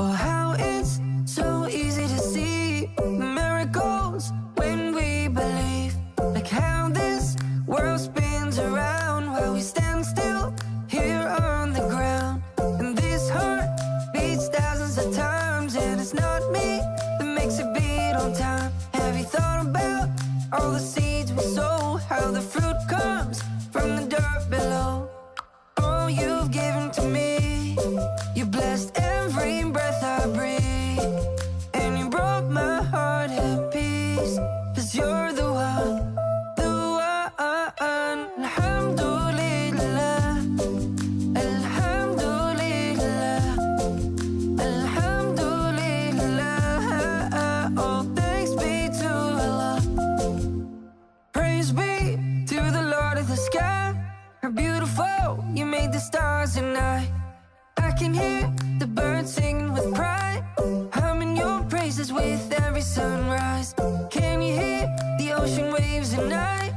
Oh, how it's so easy to see miracles when we believe. Like how this world spins around while we stand still here on the ground. And this heart beats thousands of times, and it's not me that makes it beat on time. Have you thought about all the seeds we sow? How the fruit comes from the dirt below? All you've given to me, beautiful you made the stars at night. I can hear with every sunrise. Can you hear the ocean waves at night?